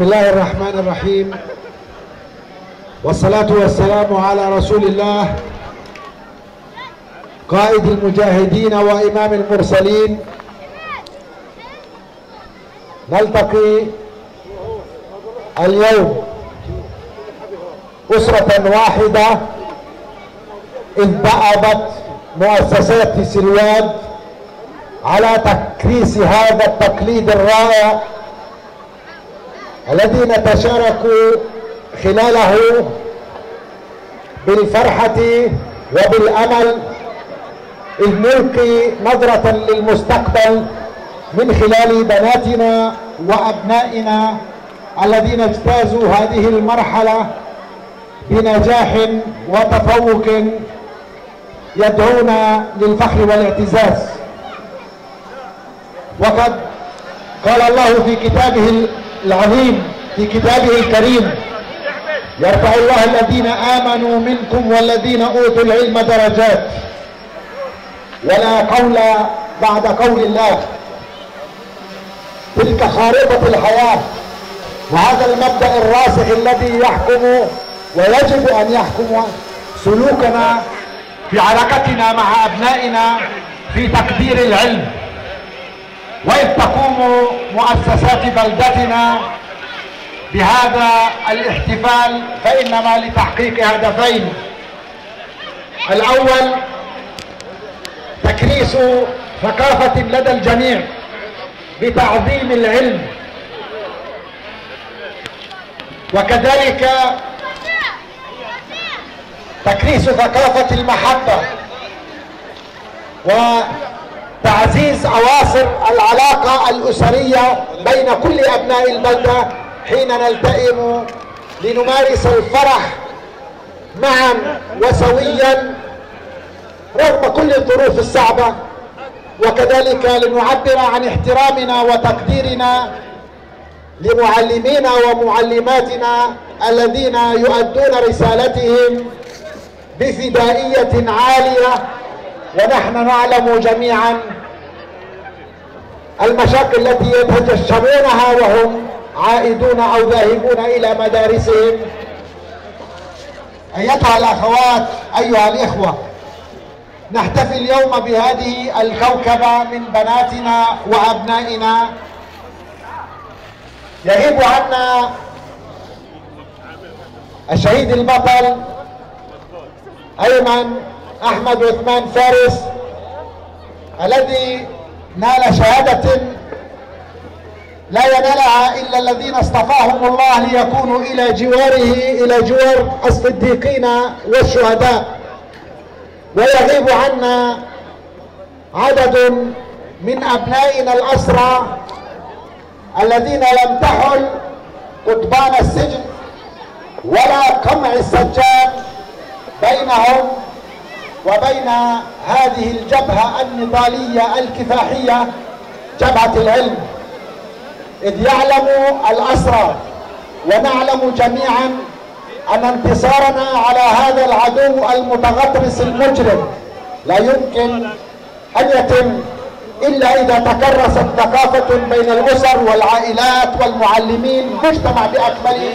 بسم الله الرحمن الرحيم. والصلاة والسلام على رسول الله قائد المجاهدين وإمام المرسلين. نلتقي اليوم أسرة واحدة إذ دأبت مؤسسات سلوان على تكريس هذا التقليد الرائع. الذي نتشارك خلاله بالفرحة وبالأمل إذ نلقي نظرة للمستقبل من خلال بناتنا وأبنائنا الذين اجتازوا هذه المرحلة بنجاح وتفوق يدعونا للفخر والاعتزاز. وقد قال الله في كتابه العظيم في كتابه الكريم. يرفع الله الذين آمنوا منكم والذين أوتوا العلم درجات. ولا قول بعد قول الله. تلك خارطة الحياة. وهذا المبدأ الراسخ الذي يحكم ويجب أن يحكم سلوكنا في علاقتنا مع أبنائنا في تقدير العلم. وإذ تقوم مؤسسات بلدتنا بهذا الاحتفال فإنما لتحقيق هدفين. الأول تكريس ثقافة لدى الجميع بتعظيم العلم. وكذلك تكريس ثقافة المحبة. وتعزيز أواصر العلاقة الأسرية بين كل أبناء البلدة حين نلتئم لنمارس الفرح معا وسويا رغم كل الظروف الصعبة. وكذلك لنعبر عن احترامنا وتقديرنا لمعلمينا ومعلماتنا الذين يؤدون رسالتهم بفدائية عالية ونحن نعلم جميعا المشاكل التي يتجشمونها وهم عائدون أو ذاهبون إلى مدارسهم. أيتها الأخوات أيها الإخوة نحتفي اليوم بهذه الكوكبة من بناتنا وأبنائنا. يغيب عنا الشهيد البطل أيمن أحمد عثمان فارس الذي نال شهادة لا ينالها إلا الذين اصطفاهم الله ليكونوا إلى جواره إلى جوار الصديقين والشهداء. ويغيب عنا عدد من أبنائنا الأسرى الذين لم تحل قضبان السجن ولا قمع السجان بينهم وبين هذه الجبهة النضالية الكفاحية جبهة العلم. إذ يعلم الأسرى ونعلم جميعا أن انتصارنا على هذا العدو المتغطرس المجرم لا يمكن أن يتم إلا إذا تكرست ثقافة بين الأسر والعائلات والمعلمين مجتمع بأكمله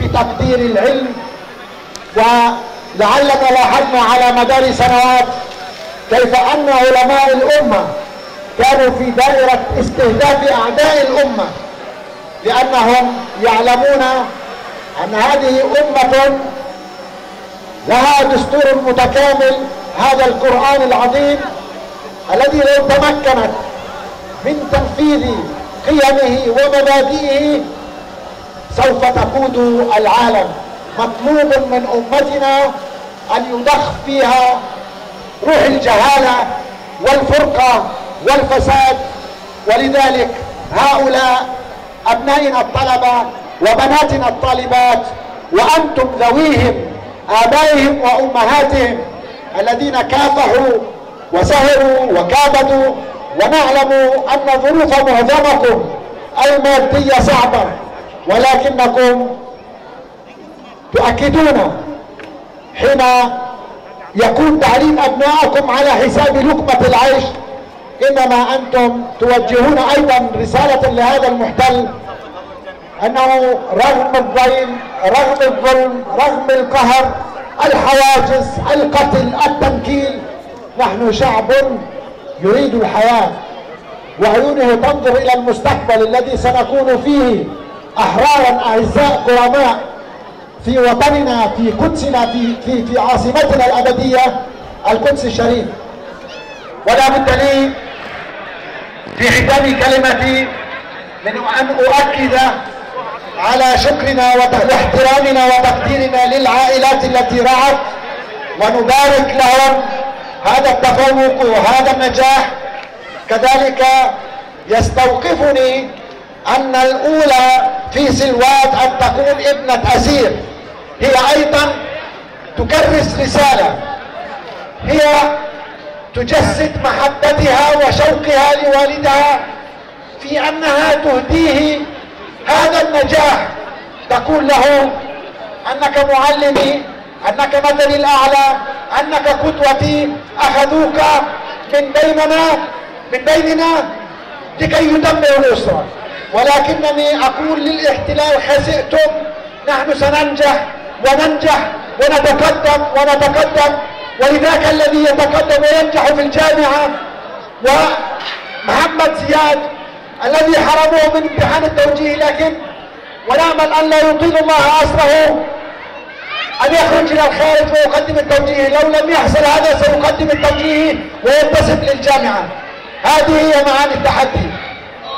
بتقدير العلم. ولعلنا لاحظنا على مدار سنوات كيف أن علماء الأمة كانوا في دائرة استهداف أعداء الأمة لأنهم يعلمون أن هذه أمة لها دستور متكامل هذا القرآن العظيم الذي لو تمكنت من تنفيذ قيمه ومبادئه سوف تقود العالم. مطلوب من أمتنا أن يضخ فيها روح الجهالة والفرقة والفساد. ولذلك هؤلاء أبنائنا الطلبة وبناتنا الطالبات وأنتم ذويهم آبائهم وأمهاتهم الذين كافحوا وسهروا وكابدوا ونعلم أن ظروف معظمكم المادية صعبة ولكنكم تؤكدون حين يكون تعليم أبنائكم على حساب لقمة العيش إنما أنتم توجهون أيضا رسالة لهذا المحتل أنه رغم الظلم رغم الظلم رغم القهر الحواجز القتل التنكيل نحن شعب يريد الحياة وعيونه تنظر إلى المستقبل الذي سنكون فيه أحرارا أعزاء كرماء في وطننا في قدسنا في في في عاصمتنا الأبدية القدس الشريف. ولا بد لي في ختام كلمتي من أن أؤكد على شكرنا واحترامنا وتقديرنا للعائلات التي رعت ونبارك لهم هذا التفوق وهذا النجاح. كذلك يستوقفني أن الأولى في سلوات أن تكون ابنة أسير. هي أيضا تكرس رسالة هي تجسد محبتها وشوقها لوالدها في أنها تهديه هذا النجاح. تقول له أنك معلمي أنك مثلي الأعلى أنك قدوتي أخذوك من بيننا من بيننا لكي يدمروا الأسرة. ولكنني أقول للاحتلال خسئتم نحن سننجح. وننجح ونتقدم ونتقدم. ولذاك الذي يتقدم وينجح في الجامعة ومحمد زياد الذي حرموه من امتحان التوجيه لكن ونامل أن لا يطيل الله اسره أن يخرج إلى الخارج ويقدم التوجيه. لو لم يحصل هذا سيقدم التوجيه وينتسب للجامعة. هذه هي معاني التحدي.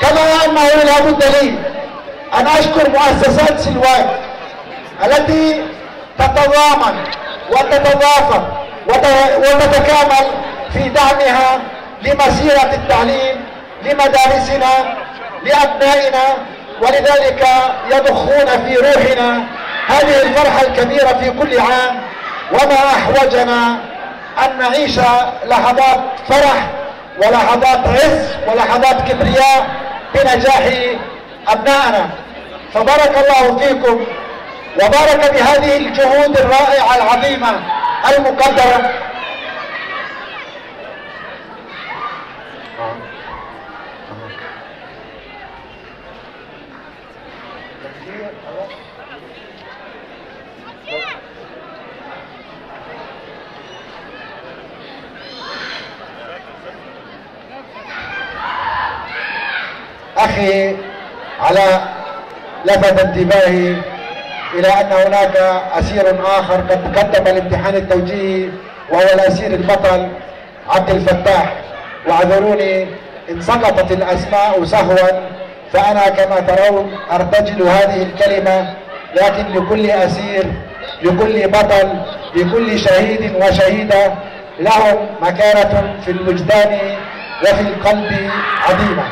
كما أنه لا بد لي أن أشكر مؤسسات سلوان التي تتضامن وتتضافر وتتكامل في دعمها لمسيرة التعليم لمدارسنا لأبنائنا ولذلك يضخون في روحنا هذه الفرحة الكبيرة في كل عام. وما أحوجنا أن نعيش لحظات فرح ولحظات عز ولحظات كبرياء بنجاح أبنائنا. فبارك الله فيكم. وبارك بهذه الجهود الرائعة العظيمة المقدرة. أخي على لفت انتباهي إلى أن هناك أسير آخر قد قدم الامتحان التوجيهي وهو الأسير البطل عبد الفتاح. واعذروني إن سقطت الأسماء سهوا فأنا كما ترون أرتجل هذه الكلمة لكن لكل أسير لكل بطل لكل شهيد وشهيدة لهم مكانة في الوجدان وفي القلب عظيمة.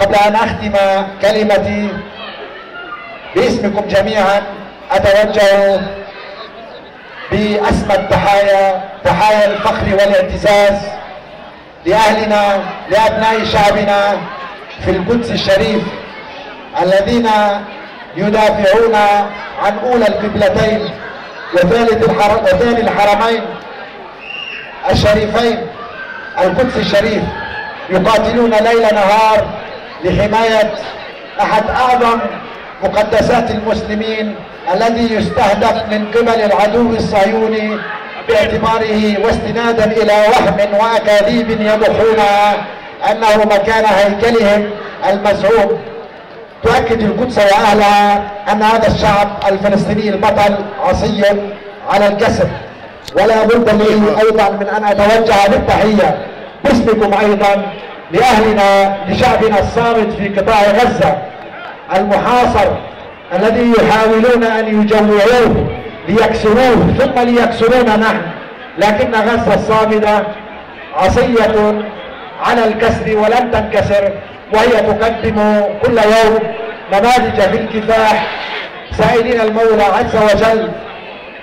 قبل أن أختم كلمتي باسمكم جميعا أتوجه باسمى التحايا تحايا الفخر والاعتزاز لأهلنا لأبناء شعبنا في القدس الشريف الذين يدافعون عن أولى القبلتين وثالث وثاني الحرمين الشريفين القدس الشريف. يقاتلون ليل نهار لحماية أحد أعظم مقدسات المسلمين الذي يستهدف من قبل العدو الصهيوني باعتباره واستنادا إلى وهم وأكاذيب يضحونها أنه مكان هيكلهم المزعوم. تؤكد القدس وأهلها أن هذا الشعب الفلسطيني البطل عصي على الكسر ولا بد لي أيضا من أن أتوجه بالتحيه باسمكم أيضا لأهلنا لشعبنا الصامت في قطاع غزة. المحاصر الذي يحاولون أن يجوعوه ليكسروه ثم ليكسرونا نحن. لكن غزة الصامدة عصية على الكسر ولن تنكسر وهي تقدم كل يوم نماذج في الكفاح. سائلين المولى عز وجل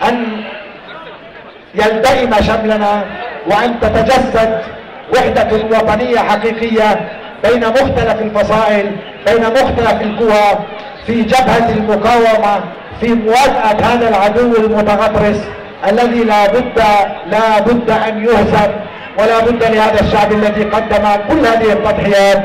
أن يلتئم شملنا وأن تتجسد وحدة وطنية حقيقية. بين مختلف الفصائل بين مختلف القوى في جبهة المقاومة في مواجهة هذا العدو المتغطرس الذي لا بد لا بد أن يهزم ولا بد لهذا الشعب الذي قدم كل هذه التضحيات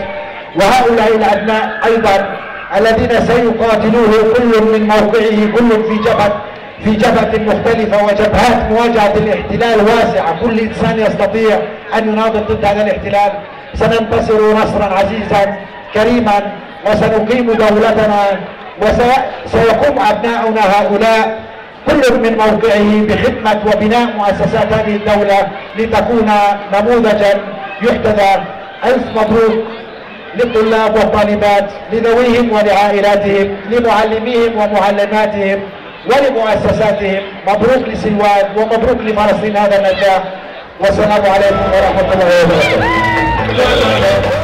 وهؤلاء الأبناء أيضا الذين سيقاتلوه كل من موقعه كل في جبهة في جبهة مختلفة وجبهات مواجهة الاحتلال واسعة. كل إنسان يستطيع أن يناضل ضد هذا الاحتلال. سننتصر نصرا عزيزا كريما وسنقيم دولتنا وسيقوم أبناؤنا هؤلاء كل من موقعه بخدمة وبناء مؤسسات هذه الدولة لتكون نموذجا يحتذى. ألف مبروك للطلاب والطالبات لذويهم ولعائلاتهم لمعلميهم ومعلماتهم ولمؤسساتهم. مبروك لسلوان ومبروك لفلسطين هذا النجاح. والسلام عليكم ورحمة الله وبركاته. Yeah, yeah, yeah.